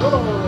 走走。